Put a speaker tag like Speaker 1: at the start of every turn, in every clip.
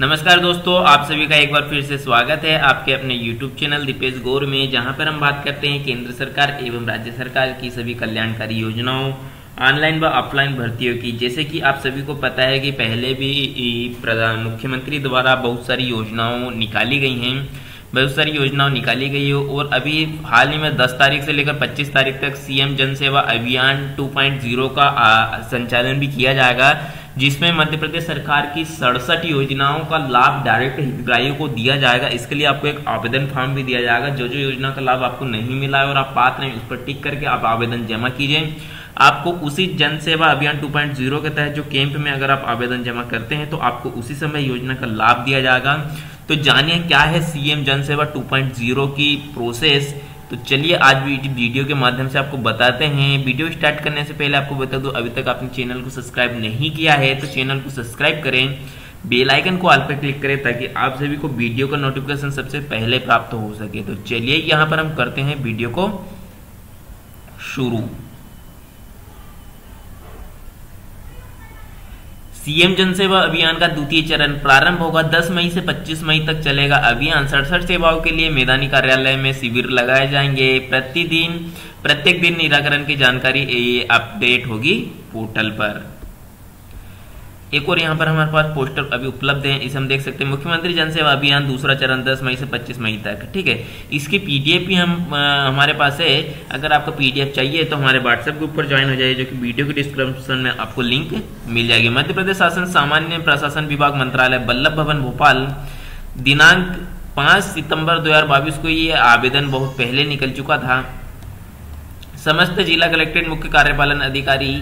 Speaker 1: नमस्कार दोस्तों, आप सभी का एक बार फिर से स्वागत है आपके अपने YouTube चैनल दीपेश गौर में, जहाँ पर हम बात करते हैं केंद्र सरकार एवं राज्य सरकार की सभी कल्याणकारी योजनाओं ऑनलाइन व ऑफलाइन भर्तियों की। जैसे कि आप सभी को पता है कि पहले भी प्रधान मुख्यमंत्री द्वारा बहुत सारी योजनाओं निकाली गई हैं। बहुत सारी योजनाओं निकाली गई है और अभी हाल ही में 10 तारीख से लेकर 25 तारीख तक सीएम जन सेवा अभियान 2.0 का संचालन भी किया जाएगा, जिसमें मध्य प्रदेश सरकार की सड़सठ योजनाओं का लाभ डायरेक्ट हितग्राहियों को दिया जाएगा। इसके लिए आपको एक आवेदन फॉर्म भी दिया जाएगा। जो जो योजना का लाभ आपको नहीं मिला है और आप पात्र हैं, उस पर टिक करके आप आवेदन जमा कीजिए। आपको उसी जन सेवा अभियान 2.0 के तहत जो कैंप में अगर आप आवेदन जमा करते हैं तो आपको उसी समय योजना का लाभ दिया जाएगा। तो जानिए क्या है सीएम जन सेवा 2.0 की प्रोसेस तो चलिए आज वीडियो के माध्यम से आपको बताते हैं। वीडियो स्टार्ट करने से पहले आपको बता दूँ, अभी तक आपने चैनल को सब्सक्राइब नहीं किया है तो चैनल को सब्सक्राइब करें। बेल आइकन को आल पर क्लिक करें, ताकि आप सभी को वीडियो का नोटिफिकेशन सबसे पहले प्राप्त हो सके। तो चलिए यहाँ पर हम करते हैं वीडियो को शुरू। सीएम जनसेवा अभियान का द्वितीय चरण प्रारंभ होगा। 10 मई से 25 मई तक चलेगा अभियान। सड़सठ सेवाओं के लिए मैदानी कार्यालय में शिविर लगाए जाएँगे। प्रतिदिन, प्रत्येक दिन निराकरण की जानकारी अपडेट होगी पोर्टल पर। एक और यहाँ पर हमारे पास पोस्टर अभी उपलब्ध है इसे हम देख सकते हैं। मुख्यमंत्री जनसेवा अभियान दूसरा चरण 10 मई से 25 मई तक ठीक है? इसकी पीडीएफ भी हम आ, हमारे पास है। अगर आपको पीडीएफ चाहिए तो हमारे व्हाट्सएप ग्रुप पर ज्वाइन हो जाइए जो कि वीडियो के डिस्क्रिप्शन में आपको लिंक मिल जाएगी। मध्य प्रदेश शासन सामान्य प्रशासन विभाग मंत्रालय बल्लभ भवन भोपाल दिनांक पाँच सितंबर दो हज़ार बाईस को ये आवेदन बहुत पहले निकल चुका था। समस्त जिला कलेक्ट्रेट मुख्य कार्यपालन अधिकारी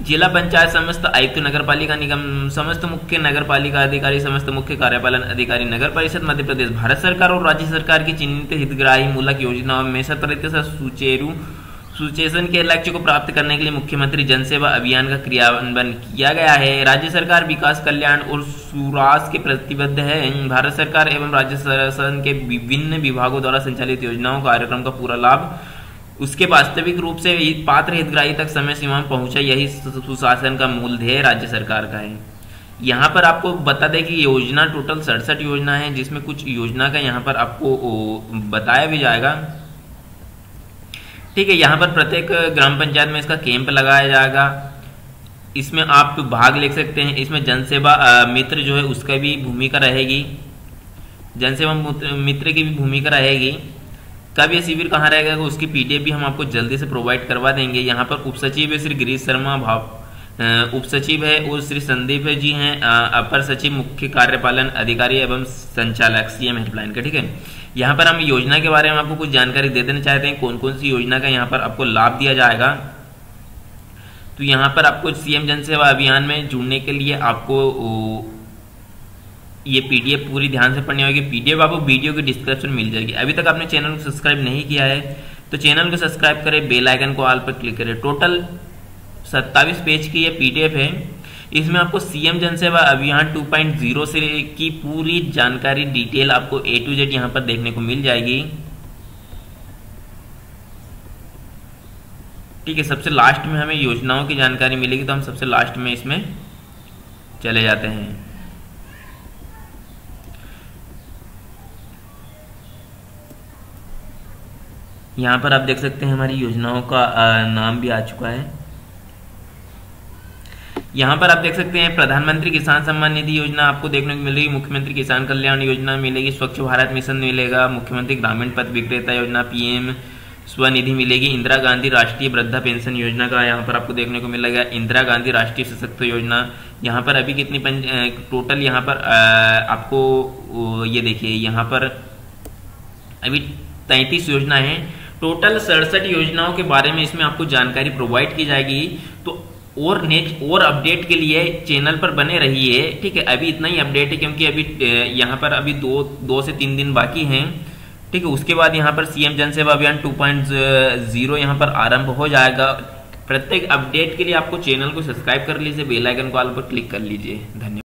Speaker 1: जिला पंचायत समस्त आयुक्त नगर पालिका निगम, समस्त मुख्य नगर पालिका अधिकारी, समस्त मुख्य कार्यपालन अधिकारी, नगर परिषद, मध्य प्रदेश, भारत सरकार और राज्य सरकार की चिन्हित हितग्राही मूलक योजनाओं में शत प्रतिशत सुचेरू सुचेशन के लक्ष्य को प्राप्त करने के लिए मुख्यमंत्री जनसेवा अभियान का क्रियान्वयन किया गया है। राज्य सरकार विकास, कल्याण और सुरास के प्रतिबद्ध है। भारत सरकार एवं राज्य शासन के विभिन्न विभागों द्वारा संचालित योजनाओं कार्यक्रम का पूरा लाभ उसके वास्तविक रूप से पात्र हितग्राही तक समय सीमा में पहुँचा, यही सुशासन का मूल ध्येय राज्य सरकार का है। यहाँ पर आपको बता दें कि योजना टोटल सड़सठ योजना है, जिसमें कुछ योजना का यहाँ पर आपको बताया भी जाएगा। ठीक है, यहाँ पर प्रत्येक ग्राम पंचायत में इसका कैंप लगाया जाएगा। इसमें आप तो भाग ले सकते हैं। इसमें जनसेवा मित्र जो है उसका भी भूमिका रहेगी। जनसेवा मित्र की भी भूमिका रहेगी। कब ये शिविर कहाँ रहेगा, उसकी पीडीएफ भी हम आपको जल्दी से प्रोवाइड करवा देंगे। यहाँ पर उप सचिव है श्री गिरीश शर्मा भाव उप सचिव है और श्री संदीप है जी हैं अपर सचिव मुख्य कार्यपालन अधिकारी एवं संचालक सीएम हेल्पलाइन का, ठीक है? यहाँ पर हम योजना के बारे में आपको कुछ जानकारी दे देना चाहते हैं कौन कौन सी योजना का यहाँ पर आपको लाभ दिया जाएगा। तो यहाँ पर आपको सीएम जनसेवा अभियान में जुड़ने के लिए आपको ये पीडीएफ पूरी ध्यान से पढ़नी होगी। पीडीएफ आपको वीडियो की डिस्क्रिप्शन मिल जाएगी। अभी तक आपने चैनल को सब्सक्राइब नहीं किया है तो चैनल को सब्सक्राइब करें बेल आइकन को ऑल पर क्लिक करें। टोटल सत्तावीस पेज की ये पीडीएफ है। इसमें आपको सीएम जनसेवा अभियान 2.0 से की पूरी जानकारी डिटेल आपको ए टू जेड यहाँ पर देखने को मिल जाएगी। ठीक है, सबसे लास्ट में हमें योजनाओं की जानकारी मिलेगी तो हम सबसे लास्ट में इसमें चले जाते हैं। यहाँ पर आप देख सकते हैं हमारी योजनाओं का नाम भी आ चुका है। यहाँ पर आप देख सकते हैं प्रधानमंत्री किसान सम्मान निधि योजना आपको देखने को मिलेगी मुख्यमंत्री किसान कल्याण योजना मिलेगी, स्वच्छ भारत मिशन मिलेगा। मुख्यमंत्री ग्रामीण पथ विक्रेता योजना, पीएम स्वनिधि मिलेगी। इंदिरा गांधी राष्ट्रीय वृद्धा पेंशन योजना का यहाँ पर आपको देखने को मिलेगा इंदिरा गांधी राष्ट्रीय सशक्त योजना, यहाँ पर अभी कितनी टोटल यहाँ पर आपको ये देखिए, यहाँ पर अभी तैतीस योजना है। टोटल सड़सठ योजनाओं के बारे में इसमें आपको जानकारी प्रोवाइड की जाएगी। तो और नेक्स्ट और अपडेट के लिए चैनल पर बने रहिए, ठीक है? अभी इतना ही अपडेट है क्योंकि अभी यहाँ पर अभी दो दो से तीन दिन बाकी हैं, ठीक है? उसके बाद यहाँ पर सीएम जनसेवा अभियान 2.0 पॉइंट यहाँ पर आरंभ हो जाएगा। प्रत्येक अपडेट के लिए आपको चैनल को सब्सक्राइब कर लीजिए बेल आइकन को पर क्लिक कर लीजिए। धन्यवाद।